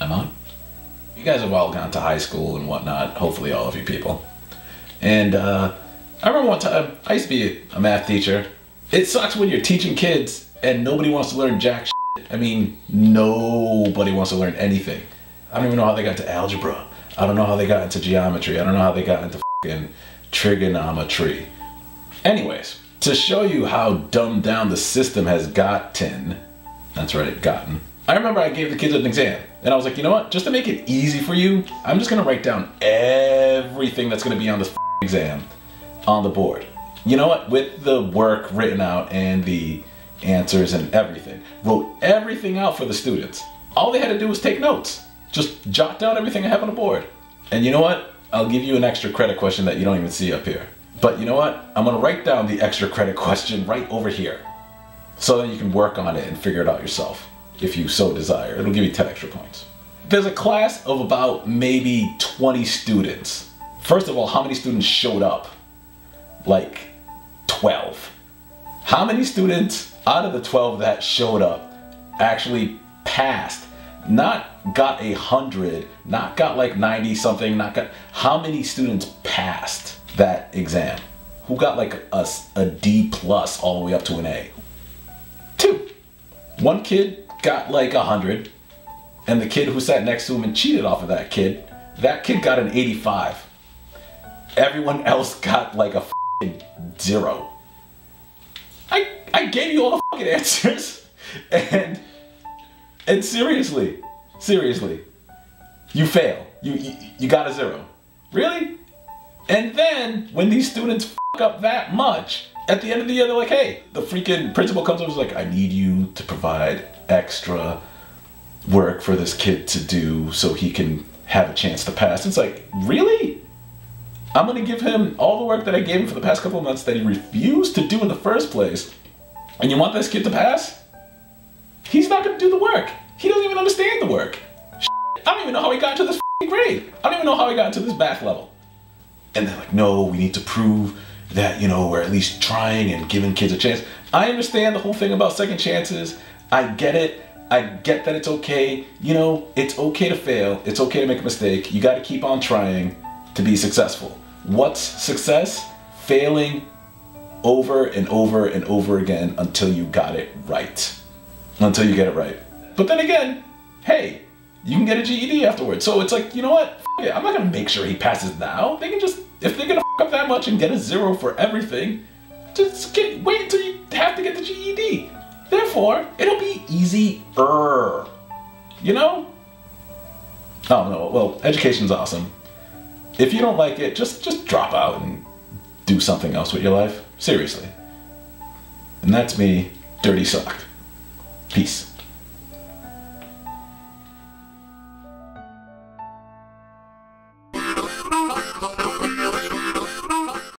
I'm on. You guys have all gone to high school and whatnot, hopefully all of you people. And uh, I remember one time, I used to be a math teacher. It sucks when you're teaching kids and nobody wants to learn jack shit. I mean, nobody wants to learn anything. I don't even know how they got to algebra. I don't know how they got into geometry. I don't know how they got into fucking trigonometry. Anyways, to show you how dumbed down the system has gotten, that's right, gotten, I remember I gave the kids an exam and I was like, you know what? Just to make it easy for you, I'm just gonna write down everything that's gonna be on this exam on the board. You know what? With the work written out and the answers and everything. Wrote everything out for the students. All they had to do was take notes. Just jot down everything I have on the board. And you know what? I'll give you an extra credit question that you don't even see up here. But you know what? I'm gonna write down the extra credit question right over here. So that you can work on it and figure it out yourself, if you so desire. It'll give you 10 extra points. There's a class of about maybe 20 students. First of all, how many students showed up? Like 12. How many students out of the 12 that showed up actually passed? Not got a hundred, not got like 90 something, not got, how many students passed that exam? Who got like a, a D plus all the way up to an A? Two. One kid got like a hundred, and the kid who sat next to him and cheated off of that kid, that kid got an 85. Everyone else got like a zero. I I gave you all the answers, and and seriously, seriously, you fail. You, you you got a zero. Really? And then when these students up that much, at the end of the year they're like, hey, the freaking principal comes over and is like, I need you to provide extra work for this kid to do so he can have a chance to pass. It's like, really? I'm gonna give him all the work that I gave him for the past couple months that he refused to do in the first place. And you want this kid to pass? He's not gonna do the work. He doesn't even understand the work. I don't even know how he got to this grade. I don't even know how he got to this math level. And they're like, no, we need to prove that, you know, we're at least trying and giving kids a chance. I understand the whole thing about second chances. I get it. I get that it's okay. You know, it's okay to fail. It's okay to make a mistake. You got to keep on trying to be successful. What's success? Failing over and over and over again until you got it right. Until you get it right. But then again, hey, you can get a GED afterwards. So it's like, you know what? It. I'm not gonna make sure he passes now. They can just, if they're gonna up that much and get a zero for everything, just get, wait until you have to get the GED. Therefore, it'll easier. You know? Oh no, well, education's awesome. If you don't like it, just just drop out and do something else with your life. Seriously. And that's me, Dirty Sock. Peace.